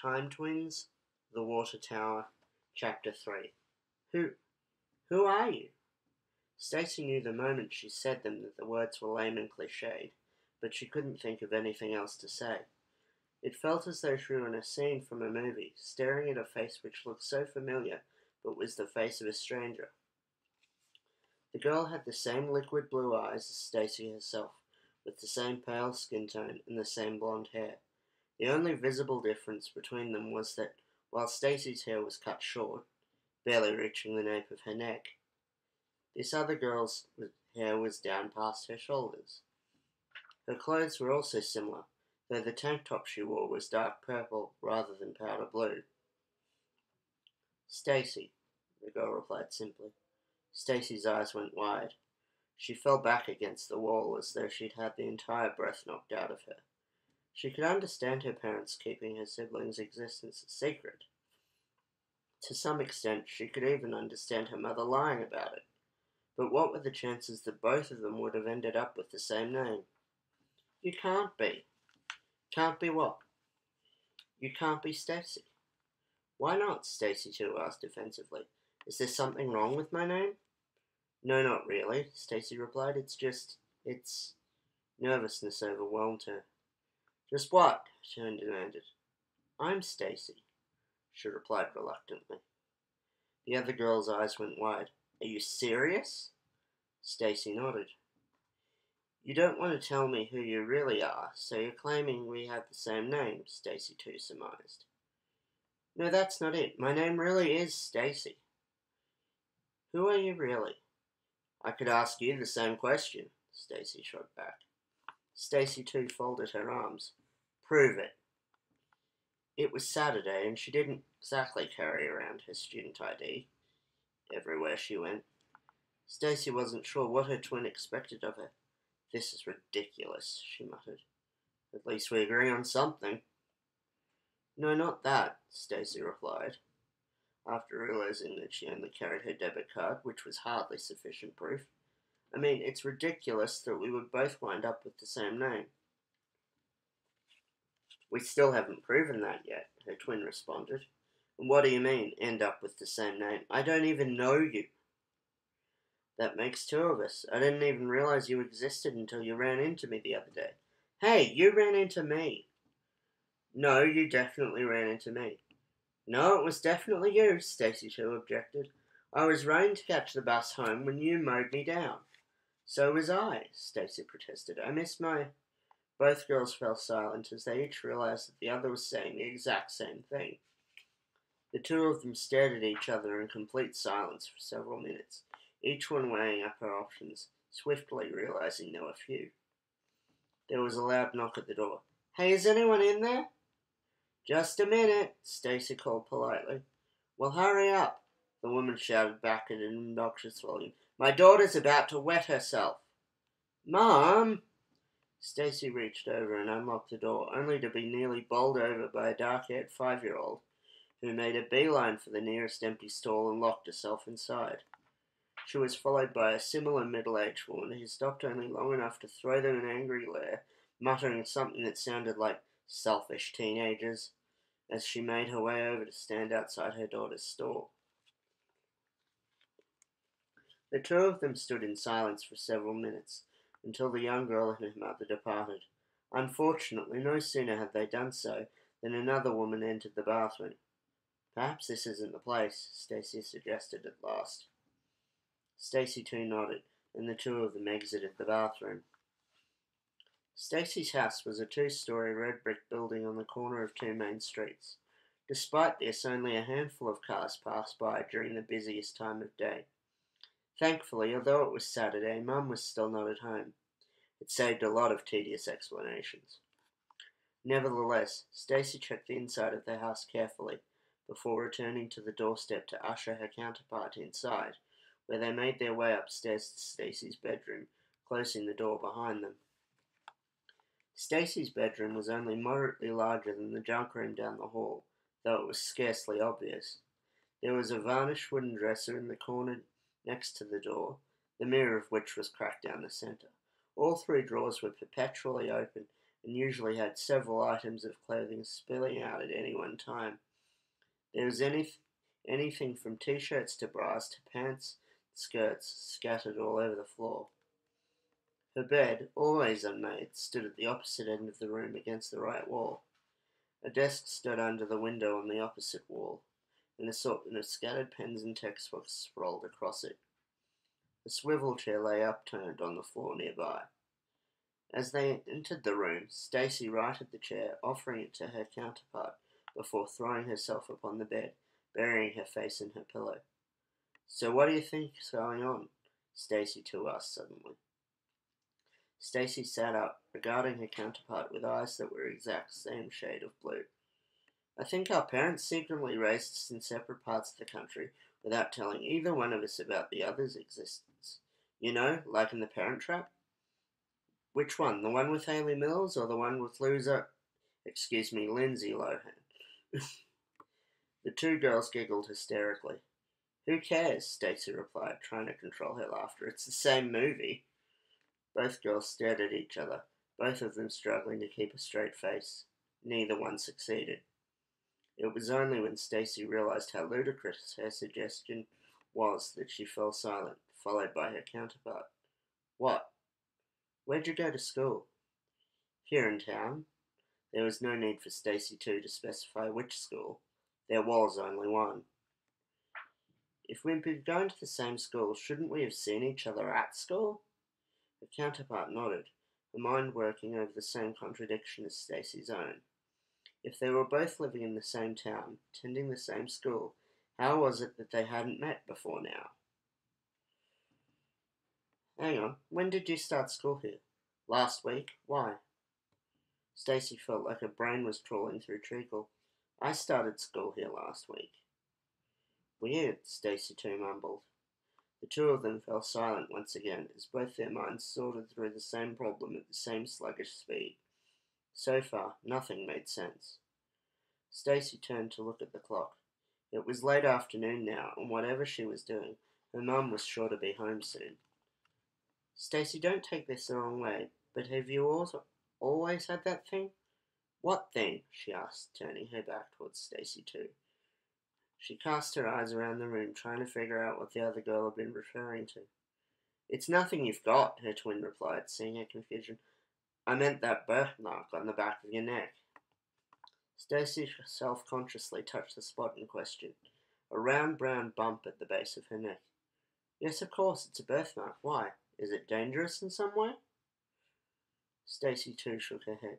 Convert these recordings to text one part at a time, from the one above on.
Time Twins, The Water Tower, Chapter 3. Who, who are you? Stacey knew the moment she said them that the words were lame and cliched, but she couldn't think of anything else to say. It felt as though she were in a scene from a movie, staring at a face which looked so familiar, but was the face of a stranger. The girl had the same liquid blue eyes as Stacey herself, with the same pale skin tone and the same blonde hair. The only visible difference between them was that while Stacey's hair was cut short, barely reaching the nape of her neck, this other girl's hair was down past her shoulders. Her clothes were also similar, though the tank top she wore was dark purple rather than powder blue. Stacey, the girl replied simply. Stacey's eyes went wide. She fell back against the wall as though she'd had the entire breath knocked out of her. She could understand her parents keeping her siblings' existence a secret. To some extent, she could even understand her mother lying about it. But what were the chances that both of them would have ended up with the same name? You can't be. Can't be what? You can't be Stacey. Why not? Stacey too asked defensively. Is there something wrong with my name? No, not really, Stacey replied. It's just it's nervousness overwhelmed her. Just what? Shane demanded. I'm Stacey, she replied reluctantly. The other girl's eyes went wide. Are you serious? Stacey nodded. You don't want to tell me who you really are, so you're claiming we have the same name, Stacey too surmised. No, that's not it. My name really is Stacey. Who are you really? I could ask you the same question, Stacey shrugged back. Stacey too folded her arms. Prove it. It was Saturday, and she didn't exactly carry around her student ID everywhere she went. Stacey wasn't sure what her twin expected of her. This is ridiculous, she muttered. At least we agree on something. No, not that, Stacey replied, after realizing that she only carried her debit card, which was hardly sufficient proof. I mean, it's ridiculous that we would both wind up with the same name. We still haven't proven that yet, her twin responded. What do you mean, end up with the same name? I don't even know you. That makes two of us. I didn't even realize you existed until you ran into me the other day. Hey, you ran into me. No, you definitely ran into me. No, it was definitely you, Stacey Two objected. I was running to catch the bus home when you mowed me down. So was I, Stacey protested. I missed my. Both girls fell silent as they each realized that the other was saying the exact same thing. The two of them stared at each other in complete silence for several minutes, each one weighing up her options, swiftly realizing there were few. There was a loud knock at the door. Hey, is anyone in there? Just a minute, Stacey called politely. Well, hurry up, the woman shouted back in an obnoxious volume. My daughter's about to wet herself. Mom! Stacey reached over and unlocked the door, only to be nearly bowled over by a dark-haired five-year-old who made a beeline for the nearest empty stall and locked herself inside. She was followed by a similar middle-aged woman who stopped only long enough to throw them an angry glare, muttering something that sounded like selfish teenagers, as she made her way over to stand outside her daughter's stall. The two of them stood in silence for several minutes, until the young girl and her mother departed. Unfortunately, no sooner had they done so than another woman entered the bathroom. Perhaps this isn't the place, Stacey suggested at last. Stacey too nodded, and the two of them exited the bathroom. Stacey's house was a two-story red brick building on the corner of two main streets. Despite this, only a handful of cars passed by during the busiest time of day. Thankfully, although it was Saturday, Mum was still not at home. It saved a lot of tedious explanations. Nevertheless, Stacey checked the inside of the house carefully before returning to the doorstep to usher her counterpart inside, where they made their way upstairs to Stacey's bedroom, closing the door behind them. Stacey's bedroom was only moderately larger than the junk room down the hall, though it was scarcely obvious. There was a varnished wooden dresser in the corner next to the door, the mirror of which was cracked down the centre. All three drawers were perpetually open, and usually had several items of clothing spilling out at any one time. There was any, anything from t shirts to bras to pants, skirts scattered all over the floor. Her bed, always unmade, stood at the opposite end of the room against the right wall. A desk stood under the window on the opposite wall, and assortment of scattered pens and textbooks sprawled across it. A swivel chair lay upturned on the floor nearby. As they entered the room, Stacey righted the chair, offering it to her counterpart before throwing herself upon the bed, burying her face in her pillow. So what do you think is going on? Stacey too asked suddenly. Stacey sat up, regarding her counterpart with eyes that were exact same shade of blue. I think our parents secretly raised us in separate parts of the country without telling either one of us about the other's existence. You know, like in the Parent Trap? Which one? The one with Hayley Mills or the one with loser? Excuse me, Lindsay Lohan. the two girls giggled hysterically. Who cares? Stacey replied, trying to control her laughter. It's the same movie. Both girls stared at each other, both of them struggling to keep a straight face. Neither one succeeded. It was only when Stacey realized how ludicrous her suggestion was that she fell silent, followed by her counterpart. What? Where'd you go to school? Here in town. There was no need for Stacey too to specify which school. There was only one. If we'd been going to the same school, shouldn't we have seen each other at school? Her counterpart nodded, her mind working over the same contradiction as Stacey's own. If they were both living in the same town, attending the same school, how was it that they hadn't met before now? Hang on, when did you start school here? Last week. Why? Stacey felt like her brain was trawling through treacle. I started school here last week. Weird, Stacey too mumbled. The two of them fell silent once again as both their minds sorted through the same problem at the same sluggish speed. So far, nothing made sense. Stacey turned to look at the clock. It was late afternoon now, and whatever she was doing, her mum was sure to be home soon. Stacey, don't take this the wrong way, but have you also always had that thing? What thing? she asked, turning her back towards Stacey too. She cast her eyes around the room, trying to figure out what the other girl had been referring to. It's nothing you've got, her twin replied, seeing her confusion. I meant that birthmark on the back of your neck. Stacey self consciously touched the spot in question, a round brown bump at the base of her neck. Yes, of course, it's a birthmark. Why? Is it dangerous in some way? Stacey too shook her head.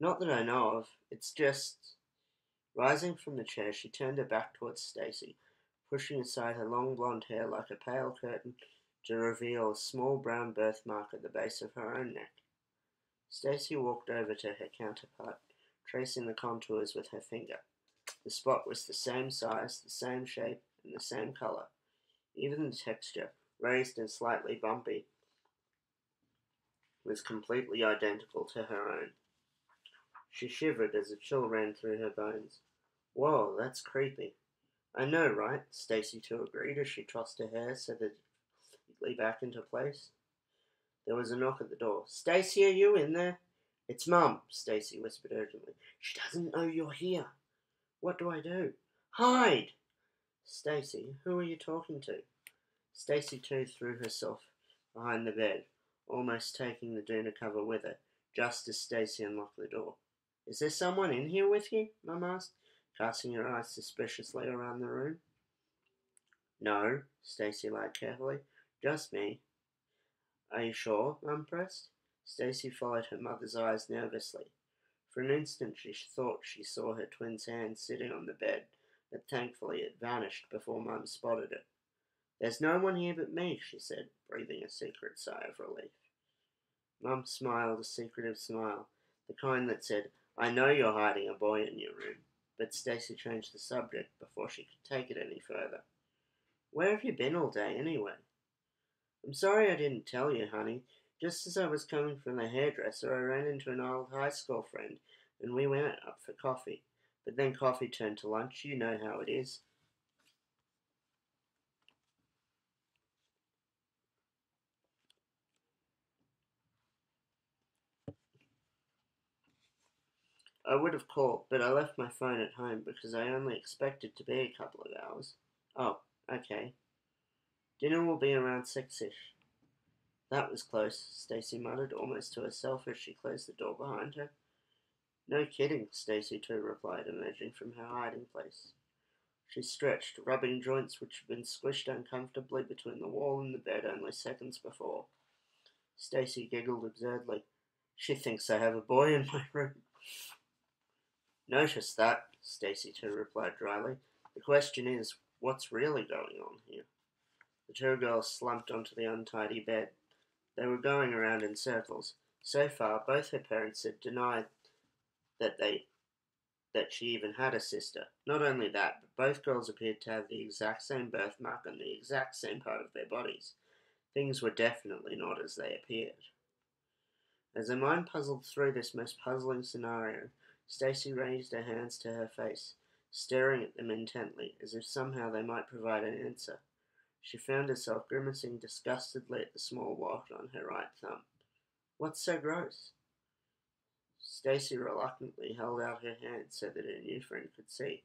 Not that I know of. It's just. Rising from the chair, she turned her back towards Stacey, pushing aside her long blonde hair like a pale curtain to reveal a small brown birthmark at the base of her own neck. Stacey walked over to her counterpart, tracing the contours with her finger. The spot was the same size, the same shape, and the same color. Even the texture, raised and slightly bumpy, was completely identical to her own. She shivered as a chill ran through her bones. Whoa, that's creepy. I know, right? Stacey too agreed as she tossed her hair sedately back into place. There was a knock at the door. Stacey, are you in there? It's Mum, Stacey whispered urgently. She doesn't know you're here. What do I do? Hide! Stacey, who are you talking to? Stacey too threw herself behind the bed, almost taking the doona cover with her, just as Stacey unlocked the door. Is there someone in here with you? Mum asked, casting her eyes suspiciously around the room. No, Stacey lied carefully. Just me. Are you sure? Mum pressed. Stacey followed her mother's eyes nervously. For an instant she thought she saw her twin's hand sitting on the bed, but thankfully it vanished before Mum spotted it. There's no one here but me, she said, breathing a secret sigh of relief. Mum smiled a secretive smile, the kind that said, I know you're hiding a boy in your room. But Stacey changed the subject before she could take it any further. Where have you been all day, anyway? I'm sorry I didn't tell you, honey. Just as I was coming from the hairdresser, I ran into an old high school friend, and we went up for coffee. But then coffee turned to lunch. You know how it is. I would have called, but I left my phone at home because I only expected to be a couple of hours. Oh, okay. Dinner will be around six-ish. That was close, Stacey muttered almost to herself as she closed the door behind her. No kidding, Stacey too replied, emerging from her hiding place. She stretched, rubbing joints which had been squished uncomfortably between the wall and the bed only seconds before. Stacey giggled absurdly. She thinks I have a boy in my room. Notice that, Stacey too replied dryly. The question is, what's really going on here? The two girls slumped onto the untidy bed. They were going around in circles. So far, both her parents had denied that they that she even had a sister. Not only that, but both girls appeared to have the exact same birthmark on the exact same part of their bodies. Things were definitely not as they appeared. As her mind puzzled through this most puzzling scenario, Stacey raised her hands to her face, staring at them intently, as if somehow they might provide an answer. She found herself grimacing disgustedly at the small wart on her right thumb. What's so gross? Stacey reluctantly held out her hand so that her new friend could see.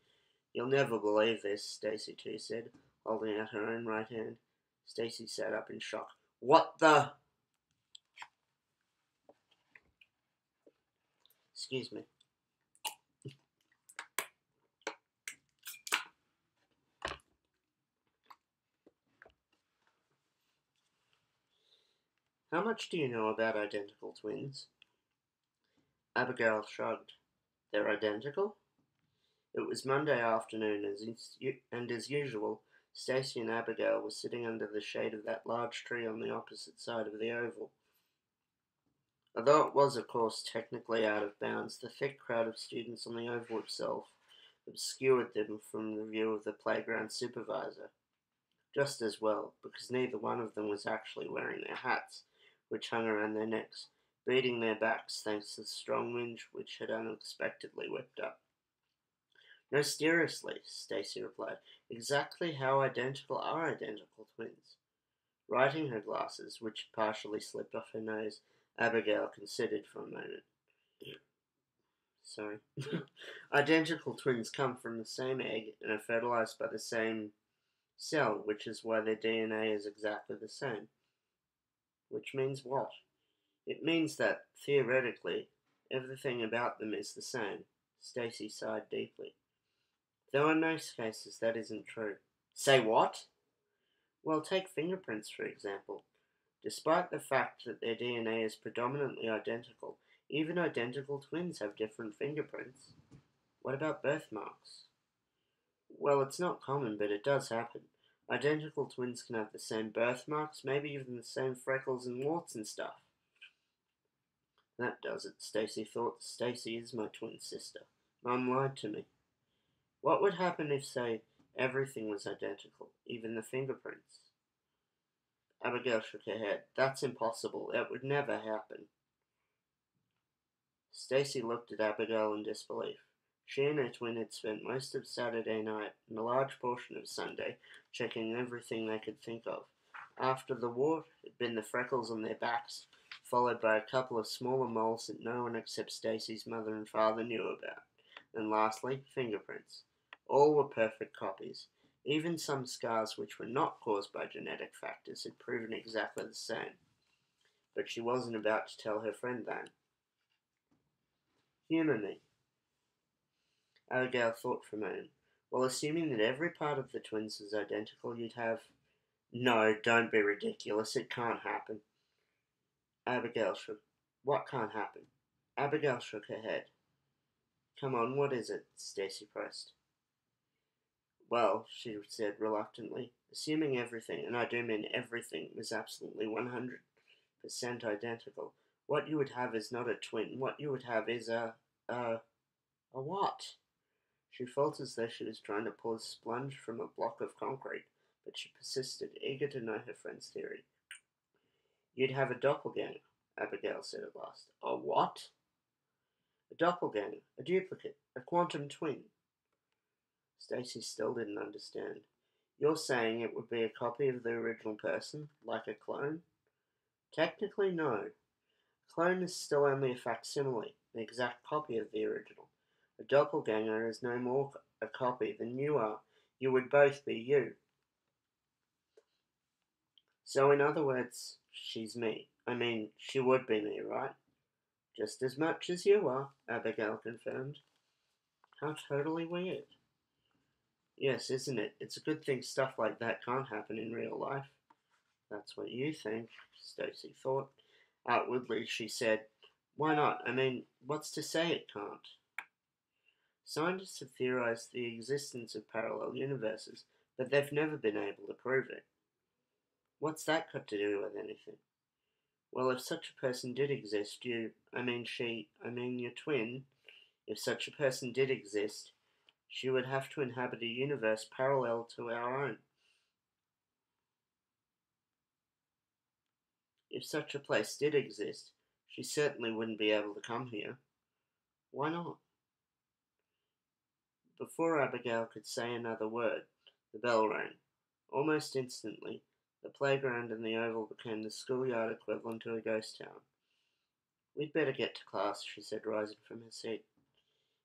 You'll never believe this, Stacey too said, holding out her own right hand. Stacey sat up in shock. What the? Excuse me. How much do you know about identical twins? Abigail shrugged. They're identical? It was Monday afternoon, and as usual, Stacey and Abigail were sitting under the shade of that large tree on the opposite side of the oval. Although it was, of course, technically out of bounds, the thick crowd of students on the oval itself obscured them from the view of the playground supervisor. Just as well, because neither one of them was actually wearing their hats, which hung around their necks, beating their backs thanks to the strong wind which had unexpectedly whipped up. No, seriously, Stacey replied. Exactly how identical are identical twins? Righting her glasses, which partially slipped off her nose, Abigail considered for a moment. Sorry. identical twins come from the same egg and are fertilized by the same cell, which is why their DNA is exactly the same. Which means what? It means that, theoretically, everything about them is the same. Stacey sighed deeply. Though in most cases that isn't true. Say what? Well, take fingerprints, for example. Despite the fact that their DNA is predominantly identical, even identical twins have different fingerprints. What about birthmarks? Well, it's not common, but it does happen. Identical twins can have the same birthmarks, maybe even the same freckles and warts and stuff. That does it, Stacey thought. Stacey is my twin sister. Mum lied to me. What would happen if, say, everything was identical, even the fingerprints? Abigail shook her head. That's impossible. That would never happen. Stacey looked at Abigail in disbelief. She and her twin had spent most of Saturday night and a large portion of Sunday checking everything they could think of. After the war had been the freckles on their backs, followed by a couple of smaller moles that no one except Stacey's mother and father knew about, and lastly, fingerprints. All were perfect copies. Even some scars which were not caused by genetic factors had proven exactly the same. But she wasn't about to tell her friend that. Humour me. Abigail thought for a moment. Well, assuming that every part of the twins is identical, you'd have. No, don't be ridiculous. It can't happen. Abigail shook. What can't happen? Abigail shook her head. Come on, what is it? Stacey pressed. Well, she said reluctantly, assuming everything, and I do mean everything, was absolutely 100% identical, what you would have is not a twin. What you would have is a. a. a what? She felt as though she was trying to pull a sponge from a block of concrete, but she persisted, eager to know her friend's theory. You'd have a doppelganger, Abigail said at last. A what? A doppelganger, a duplicate, a quantum twin. Stacey still didn't understand. You're saying it would be a copy of the original person, like a clone? Technically, no. Clone is still only a facsimile, an exact copy of the original. A doppelganger is no more a copy than you are. You would both be you. So, in other words, she's me. I mean, she would be me, right? Just as much as you are, Abigail confirmed. How totally weird. Yes, isn't it? It's a good thing stuff like that can't happen in real life. That's what you think, Stacey thought. Outwardly, she said, Why not? I mean, what's to say it can't? Scientists have theorized the existence of parallel universes, but they've never been able to prove it. What's that got to do with anything? Well, if such a person did exist, you, I mean she, I mean your twin, if such a person did exist, she would have to inhabit a universe parallel to our own. If such a place did exist, she certainly wouldn't be able to come here. Why not? Before Abigail could say another word, the bell rang. Almost instantly, the playground and the oval became the schoolyard equivalent to a ghost town. We'd better get to class, she said, rising from her seat.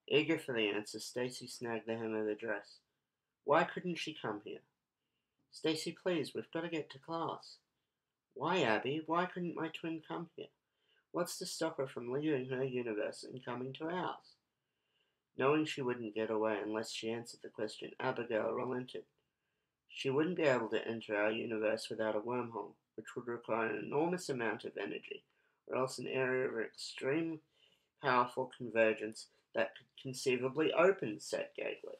Eager for the answer, Stacey snagged the hem of her dress. Why couldn't she come here? Stacey, please, we've got to get to class. Why, Abby? Why couldn't my twin come here? What's to stop her from leaving her universe and coming to ours? Knowing she wouldn't get away unless she answered the question, Abigail relented. She wouldn't be able to enter our universe without a wormhole, which would require an enormous amount of energy, or else an area of extreme powerful convergence that could conceivably open said gateway.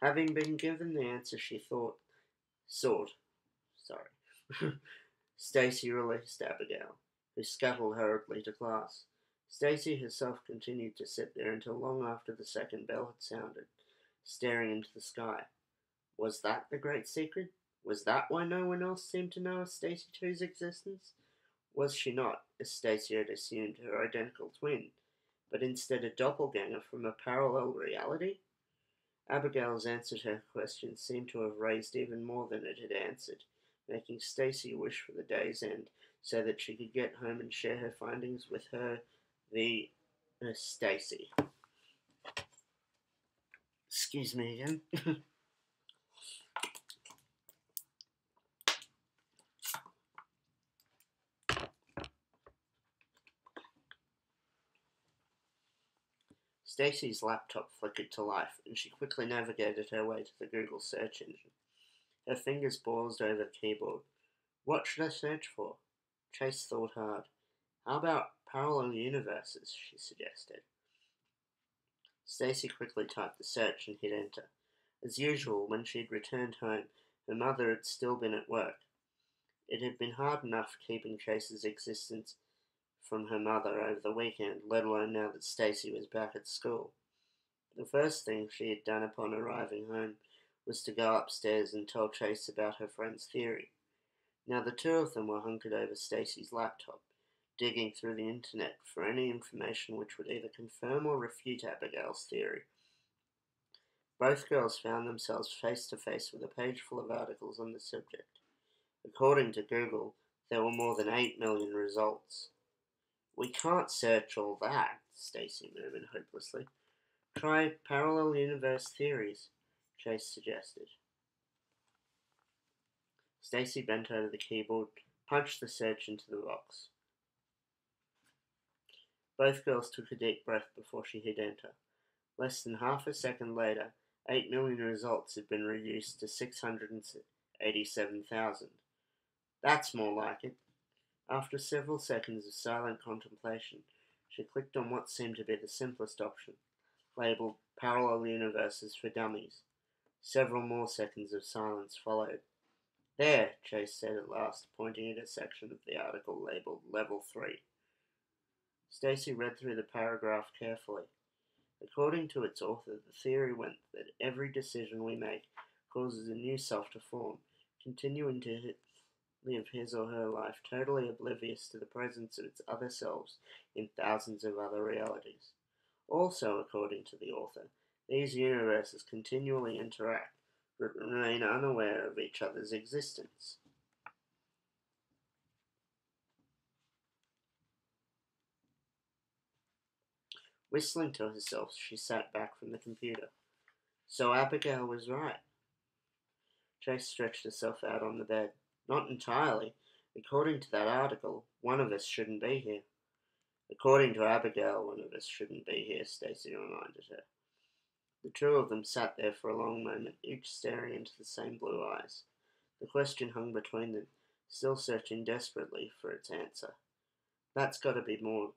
Having been given the answer she thought sought, sorry, Stacey released Abigail, who scuttled hurriedly to class. Stacey herself continued to sit there until long after the second bell had sounded, staring into the sky. Was that the great secret? Was that why no one else seemed to know of Stacey Two's existence? Was she not, as Stacey had assumed, her identical twin, but instead a doppelganger from a parallel reality? Abigail's answer to her question seemed to have raised even more than it had answered, making Stacey wish for the day's end so that she could get home and share her findings with her the uh, Stacey. Excuse me again. Stacey's laptop flickered to life, and she quickly navigated her way to the Google search engine. Her fingers paused over the keyboard. What should I search for? Chase thought hard. How about Parallel universes, she suggested. Stacey quickly typed the search and hit enter. As usual, when she had returned home, her mother had still been at work. It had been hard enough keeping Chase's existence from her mother over the weekend, let alone now that Stacey was back at school. The first thing she had done upon arriving home was to go upstairs and tell Chase about her friend's theory. Now the two of them were hunkered over Stacey's laptop, digging through the internet for any information which would either confirm or refute Abigail's theory. Both girls found themselves face to face with a page full of articles on the subject. According to Google, there were more than 8 million results. We can't search all that, Stacey murmured hopelessly. Try parallel universe theories, Chase suggested. Stacey bent over the keyboard, punched the search into the box. Both girls took a deep breath before she hit enter. Less than half a second later, 8 million results had been reduced to 687,000. That's more like it. After several seconds of silent contemplation, she clicked on what seemed to be the simplest option, labeled Parallel Universes for Dummies. Several more seconds of silence followed. There, Chase said at last, pointing at a section of the article labeled Level 3. Stacey read through the paragraph carefully. According to its author, the theory went that every decision we make causes a new self to form, continuing to live his or her life totally oblivious to the presence of its other selves in thousands of other realities. Also, according to the author, these universes continually interact, but remain unaware of each other's existence. Whistling to herself, she sat back from the computer. So Abigail was right. Chase stretched herself out on the bed. Not entirely. According to that article, one of us shouldn't be here. According to Abigail, one of us shouldn't be here, Stacey reminded her. The two of them sat there for a long moment, each staring into the same blue eyes. The question hung between them, still searching desperately for its answer. That's got to be more.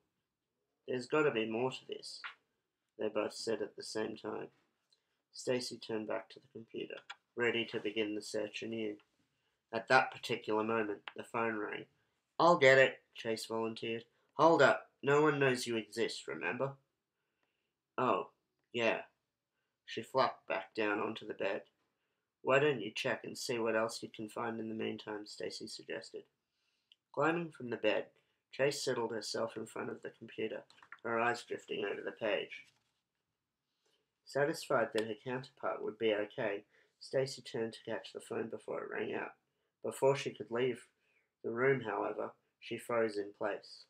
There's got to be more to this, they both said at the same time. Stacey turned back to the computer, ready to begin the search anew. At that particular moment, the phone rang. I'll get it, Chase volunteered. Hold up, no one knows you exist, remember? Oh, yeah. She flopped back down onto the bed. Why don't you check and see what else you can find in the meantime, Stacey suggested. Climbing from the bed, Chase settled herself in front of the computer, her eyes drifting over the page. Satisfied that her counterpart would be okay, Stacey turned to catch the phone before it rang out. Before she could leave the room, however, she froze in place.